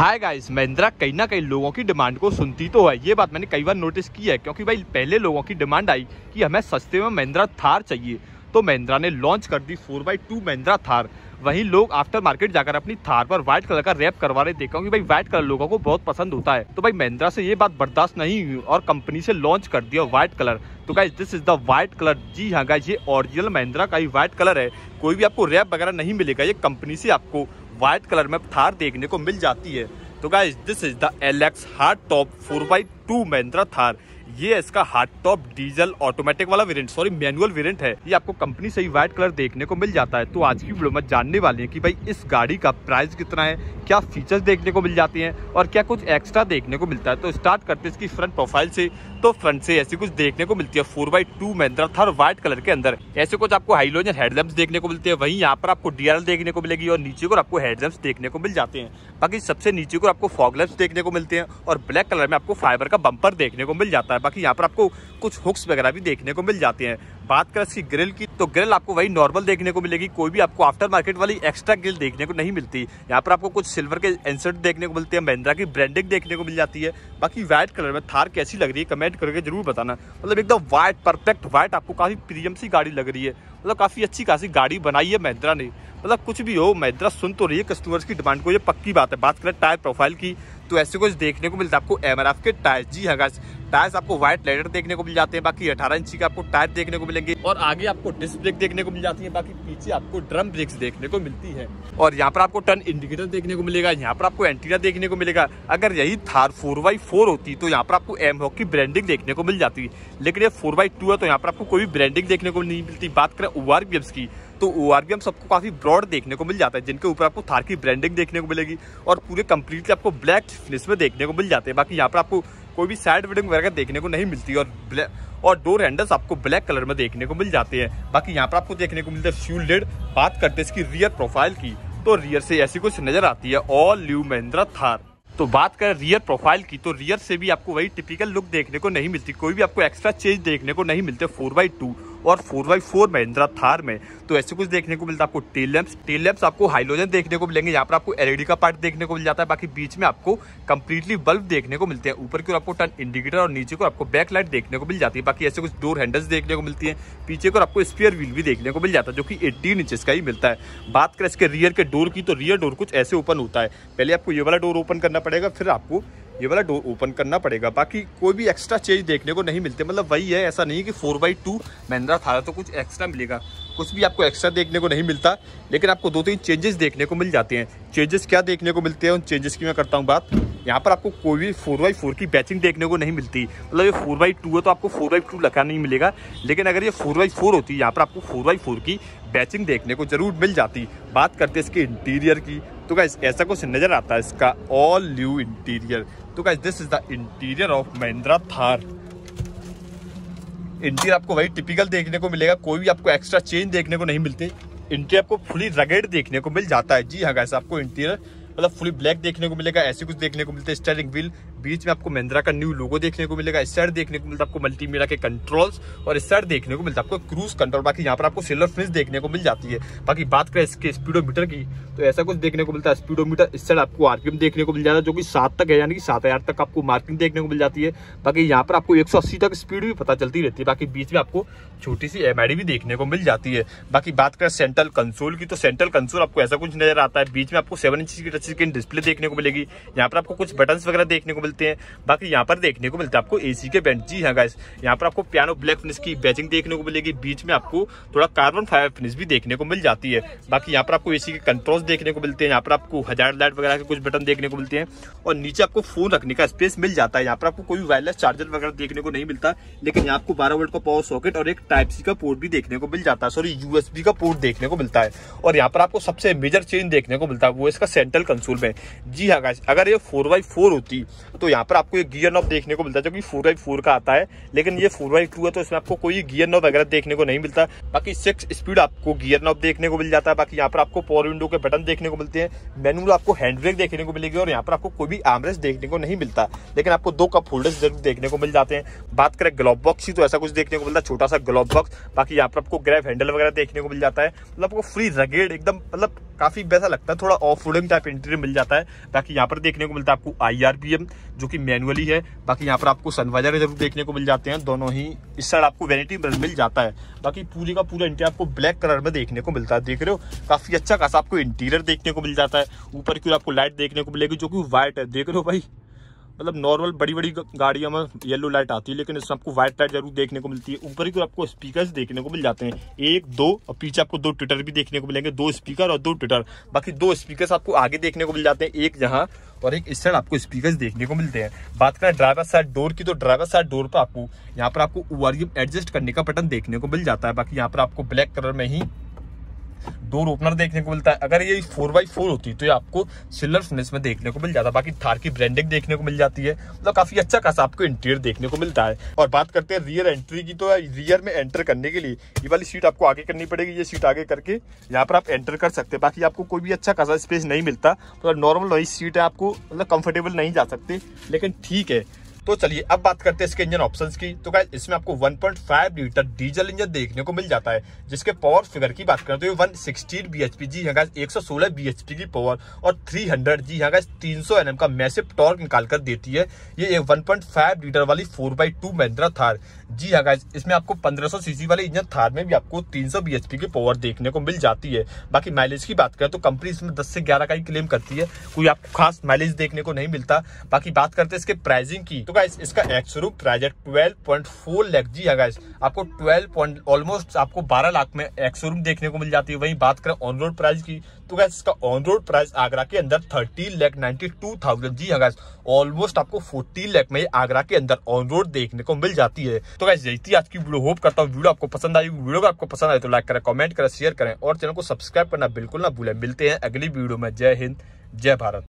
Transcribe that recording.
Hi guys, Mahindra कहीं ना कहीं लोगों की डिमांड को सुनती तो है। ये बात मैंने कई बार नोटिस की है, क्योंकि भाई पहले लोगों की डिमांड आई कि हमें सस्ते में महिंद्रा थार चाहिए तो महिंद्रा ने लॉन्च कर दी four by two Mahindra Thar. वहीं लोग आफ्टर मार्केट जाकर अपनी थार पर व्हाइट कलर का रैप करवा रहे थे क्योंकि भाई व्हाइट कलर लोगों को बहुत पसंद होता है। तो भाई महिंद्रा से ये बात बर्दाश्त नहीं हुई और कंपनी से लॉन्च कर दिया व्हाइट कलर तो guys this is the white colour जी हाँ गाइज़ ये ओरिजिनल महिंद्रा का ही व्हाइट कलर है। कोई भी आपको रैप वगैरह नहीं मिलेगा, ये कंपनी से आपको व्हाइट कलर में थार देखने को मिल जाती है। तो guys this is the LX hard top four by two Mahindra Thar. ये इसका हार्ड टॉप डीजल ऑटोमेटिक वाला वेरिएंट सॉरी मैनुअल वेरिएंट है। ये आपको कंपनी से ही व्हाइट कलर देखने को मिल जाता है। तो आज की वीडियो में जानने वाले हैं कि भाई इस गाड़ी का प्राइस कितना है, क्या फीचर्स देखने को मिल जाते हैं और क्या कुछ एक्स्ट्रा देखने को मिलता है। तो स्टार्ट करते हैं इसकी फ्रंट प्रोफ़ाइल से। तो फ्रंट से ऐसी कुछ देखने को मिलती है। Four by two Mahindra Thar white colour के अंदर। ऐसे कुछ आपको हाइलोजन हेडलैम्प देखने को मिलते हैं। वहीं यहाँ पर आपको डीआरएल देखने को मिलेगी और नीचे को आपको हेडलैम्प देखने को मिल जाते हैं। बाकी सबसे नीचे को आपको फॉगलैम्प देखने को मिलते हैं और ब्लैक कलर में आपको फाइबर का बंपर देखने को मिल जाता है। बाकी यहाँ पर आपको कुछ हुक्स वगैरह भी देखने को मिल जाते हैं। बात करें इसकी ग्रिल की तो ग्रिल आपको वही नॉर्मल देखने को मिलेगी, कोई भी आपको आफ्टर मार्केट वाली एक्स्ट्रा ग्रिल देखने को नहीं मिलती। यहाँ पर आपको कुछ सिल्वर के इंसर्ट देखने को मिलते हैं, महिंद्रा की ब्रांडिंग देखने को मिल जाती है। बाकी व्हाइट कलर में थार कैसी लग रही है कमेंट करके ज़रूर बताना। मतलब एकदम व्हाइट परफेक्ट व्हाइट आपको काफ़ी प्रीमियम सी गाड़ी लग रही है। मतलब काफ़ी अच्छी खासी गाड़ी बनाई है महिंद्रा ने। मतलब कुछ भी हो, महिंद्रा सुन तो रही है कस्टमर्स की डिमांड को, ये पक्की बात है। बात करें टायर प्रोफ़ाइल की तो ऐसे कुछ देखने को मिलता है। आपको एम के टायर जी हाँ टायर्स आपको व्हाइट लेडर देखने को मिल जाते हैं, बाकी 18 इंची के आपको टायर देखने को मिलेंगे। और आगे आपको डिस्क ब्रेक देखने को मिल जाती है, बाकी पीछे आपको ड्रम ब्रेक्स देखने को मिलती है। और यहाँ पर आपको टर्न इंडिकेटर देखने को मिलेगा, यहाँ पर आपको एंटीना देखने को मिलेगा। अगर यही थार फोर बाई फोर होती तो यहाँ पर आपको एम की ब्रांडिंग देखने को मिल जाती। लेकिन ये फोर बाई टू है तो यहाँ पर आपको कोई भी ब्रांडिंग देखने को नहीं मिलती। बात करें ओ की तो ओ आर सबको काफ़ी ब्रॉड देखने को मिल जाता है, जिनके ऊपर आपको थार की ब्रांडिंग देखने को मिलेगी और पूरे कंप्लीटली आपको ब्लैक फिनिश में देखने को मिल जाते हैं। बाकी यहाँ पर आपको कोई भी साइड विडिंग वगैरह देखने को नहीं मिलती और ब्लैक और डोर हैंडल्स आपको ब्लैक कलर में देखने को मिल जाते हैं। बाकी यहाँ पर आपको देखने को मिलता है फ्यूल लेड बात करते हैं इसकी रियर प्रोफ़ाइल की तो रियर से ऐसी कुछ नज़र आती है ऑल ल्यू महिंद्रा थार तो बात करें रियर प्रोफ़ाइल की तो रियर से भी आपको वही टिपिकल लुक देखने को नहीं मिलती, कोई भी आपको एक्स्ट्रा चेंज देखने को नहीं मिलते फोर बाई टू और four by four Mahindra Thar में। तो ऐसे कुछ देखने को मिलता है आपको टेल लैंप्स। टेल लैंप्स आपको हाइलोजन देखने को मिलेंगे, यहाँ पर आपको एलईडी का पार्ट देखने को मिल जाता है, बाकी बीच में आपको कंप्लीटली बल्ब देखने को मिलते हैं। ऊपर की ओर आपको टर्न इंडिकेटर और नीचे को आपको बैक लाइट देखने को मिल जाती है, बाकी ऐसे कुछ डोर हैंडल्स देखने को मिलती है। पीछे को आपको स्पेयर व्हील भी देखने को मिल जाता है, जो कि एट्टीन इंचेस का ही मिलता है। बात करें इसके रियर के डोर की तो रियर डोर कुछ ऐसे ओपन होता है। पहले आपको ये वाला डोर ओपन करना पड़ेगा, फिर आपको ये वाला डोर ओपन करना पड़ेगा। बाकी कोई भी एक्स्ट्रा चेंज देखने को नहीं मिलते। मतलब वही है, ऐसा नहीं कि फोर बाई टू महिंद्रा था तो कुछ एक्स्ट्रा मिलेगा। कुछ भी आपको एक्स्ट्रा देखने को नहीं मिलता, लेकिन आपको दो तीन चेंजेस देखने को मिल जाते हैं। चेंजेस क्या देखने को मिलते हैं? उन चेंजेस की मैं करता हूँ बात। यहाँ पर आपको कोई भी फोर बाई फोर की बैचिंग देखने को नहीं मिलती। मतलब ये फोर बाई टू है तो आपको फोर बाई टू लगा नहीं मिलेगा। लेकिन अगर ये फोर बाई फोर होती, यहाँ पर आपको फोर बाई फोर की बैचिंग देखने को ज़रूर मिल जाती। बात करते हैं इसके इंटीरियर की। तो क्या ऐसा कुछ नज़र आता है इसका ऑल न्यू इंटीरियर तो guys this is the interior of Mahindra Thar interior आपको वही टिपिकल देखने को मिलेगा, कोई भी आपको एक्स्ट्रा चेंज देखने को नहीं मिलते। इंटीरियर आपको फुली रगेड देखने को मिल जाता है। जी हाँ गाइस आपको इंटीरियर मतलब फुली ब्लैक देखने को मिलेगा ऐसे कुछ देखने को मिलता है स्टेयरिंग व्हील बीच में आपको महिंद्रा का न्यू लोगो देखने को मिलेगा इस साइड देखने को मिलता है आपको मल्टीमीडिया के कंट्रोल्स और इस साइड देखने को मिलता है आपको क्रूज कंट्रोल बाकी यहाँ पर आपको सिल्वर फिनिश देखने को मिल जाती है बाकी बात करें इसके स्पीडोमीटर की तो ऐसा कुछ देखने को मिलता है स्पीडोमीटर इस साइड आपको आरपीएम देखने को मिल जाता है जो कि सात तक है यानी कि सात हज़ार तक आपको मार्किंग देखने को मिल जाती है बाकी यहाँ पर आपको एक सौ अस्सी तक स्पीड भी पता चलती रहती है बाकी बीच में आपको छोटी सी एम भी देखने को मिल जाती है बाकी बात करें सेंट्रल कंसोल की तो सेंट्रल कंसोल आपको ऐसा कुछ नज़र आता है बीच में आपको सेवन इंच की टच स्क्रीन डिस्प्ले देखने को मिलेगी यहाँ पर आपको कुछ बटन वगैरह देखने को मिलते हैं बाकी यहाँ पर देखने को मिलता है आपको एसी के बेंच जी हाँ गाइस यहाँ पर आपको पियानो ब्लैक फिनिश की बैचिंग देखने को मिलेगी बीच में आपको थोड़ा कार्बन फाइबर फिनिश भी देखने को मिल जाती है बाकी यहाँ पर आपको एसी के कंट्रोल्स देखने को मिलते हैं यहाँ पर आपको हज़ार लाइट वगैरह के कुछ बटन देखने को मिलते हैं और नीचे आपको फ़ोन रखने का स्पेस मिल जाता है यहाँ पर आपको कोई वायरलेस चार्जर वगैरह देखने को नहीं मिलता लेकिन यहाँ आपको बारह वोल्ट का पावर सॉकेट और एक टाइप सी का पोर्ट भी देखने को मिल जाता है सॉरी यूएसबी का पोर्ट देखने को मिलता है और यहाँ पर आपको सबसे मेजर चेंज देखने को मिलता है वो इसका सेंट्रल कंसोल में। जी हाँ गाइस अगर ये फोर बाई फोर होती तो यहाँ पर आपको एक गियर नॉब देखने को मिलता है जो कि फोर बाई फोर का आता है। लेकिन ये फोर बाई टू है तो इसमें आपको कोई गियर नॉब वगैरह देखने को नहीं मिलता। बाकी सिक्स स्पीड आपको गियर नॉब देखने को मिल जाता है। बाकी यहाँ पर आपको पावर विंडो के बटन देखने को मिलते हैं। मैनुअल आपको हैंड ब्रेक देखने को मिलेगी और यहाँ पर आपको कोई भी आमरेस देखने को नहीं मिलता। लेकिन आपको दो कप होल्डर्स ज़रूर देखने को मिल जाते हैं। बात करें ग्लोब बॉक्स की तो ऐसा कुछ देखने को मिलता है, छोटा सा ग्लोब बॉक्स बाकी यहाँ पर आपको ग्रैप हैंडल वगैरह देखने को मिल जाता है। मतलब आपको फ्री रगेड एकदम मतलब काफ़ी वैसा लगता है, थोड़ा ऑफ़ रोडिंग टाइप इंटीरियर मिल जाता है। बाकी यहाँ पर देखने को मिलता है आपको आई जो कि मैनुअली है। बाकी यहाँ पर आपको सनवाइजर ज़रूर देखने को मिल जाते हैं। दोनों ही इस साइड आपको वेनिटी मिल जाता है। बाकी पूरी का पूरा इंटीरियर आपको ब्लैक कलर में देखने को मिलता है। देख रहे हो? काफ़ी अच्छा खासा आपको इंटीरियर देखने को मिल जाता है। ऊपर की आपको लाइट देखने को मिलेगी, जो कि व्हाइट है। देख रहे हो भाई? मतलब नॉर्मल बड़ी बड़ी गाड़ियों में येलो लाइट आती है, लेकिन इसमें आपको व्हाइट लाइट ज़रूर देखने को मिलती है। ऊपर ही आपको स्पीकर देखने को मिल जाते हैं। एक, दो, और पीछे आपको दो ट्विटर भी देखने को मिलेंगे, दो स्पीकर और दो ट्विटर। बाकी दो स्पीकर आपको आगे देखने को मिल जाते हैं, एक यहाँ और एक इस साइड आपको स्पीकर देखने को मिलते हैं। बात करें ड्राइवर साइड डोर की तो ड्राइवर साइड डोर पर आपको, यहाँ पर आपको ओवरव्यू एडजस्ट करने का बटन देखने को मिल जाता है। बाकी यहाँ पर आपको ब्लैक कलर में ही डोर ओपनर देखने को मिलता है। अगर ये फोर बाई फोर होती तो ये आपको सिल्वर फिनिश में देखने को मिल जाता। बाकी थार की ब्रांडिंग देखने को मिल जाती है। मतलब काफ़ी अच्छा खासा आपको इंटीरियर देखने को मिलता है। और बात करते हैं रियर एंट्री की तो रियर में एंटर करने के लिए, ये वाली सीट आपको आगे करनी पड़ेगी। ये सीट आगे करके यहाँ पर आप एंटर कर सकते हैं। बाकी आपको कोई भी अच्छा खासा स्पेस नहीं मिलता। तो नॉर्मल वही सीट है, आपको मतलब कंफर्टेबल नहीं जा सकते। लेकिन ठीक है तो चलिए अब बात करते हैं इसके इंजन ऑप्शंस की। तो गाइस इसमें आपको 1.5 लीटर डीजल इंजन देखने को मिल जाता है, जिसके पावर फिगर की बात करें तो ये 116 bhp जी हाँ गाइस 116 bhp की पावर और 300 जी हाँ गाइस 300 एनएम का मैसिव टॉर्क निकाल कर देती है। ये एक 1.5 लीटर वाली 4x2 महिंद्रा थार। जी हाँ गाइस इसमें आपको 1500 सीसी वाले इंजन, थार में भी आपको 300 बीएचपी की पावर देखने को मिल जाती है। बाकी माइलेज की बात करें तो कंपनी इसमें 10 से 11 का ही क्लेम करती है। कोई आपको खास माइलेज देखने को नहीं मिलता। बाकी बात करते हैं इसके प्राइसिंग की। तो गाइस इसका एक्सरूप प्राइस है ट्वेल्व पॉइंट फोर लाख जी है गाइस आपको ट्वेल्व पॉइंट ऑलमोस्ट आपको बारह लाख में एक्सरूम देखने को मिल जाती है। वहीं बात करें ऑन रोड प्राइस की तो गैस इसका ऑन रोड प्राइस आगरा के अंदर thirteen lakh ninety two thousand जी हाँ गैस ऑलमोस्ट आपको फोर्टीन लैख में आगरा के अंदर ऑन रोड देखने को मिल जाती है। तो गाइस यही आज की वीडियो। होप करता हूँ वीडियो आपको पसंद आई वीडियो आपको पसंद आए तो लाइक करें कमेंट करें शेयर करें और चैनल को सब्सक्राइब करना बिल्कुल ना भूलें। मिलते हैं अगली वीडियो में। जय हिंद, जय भारत।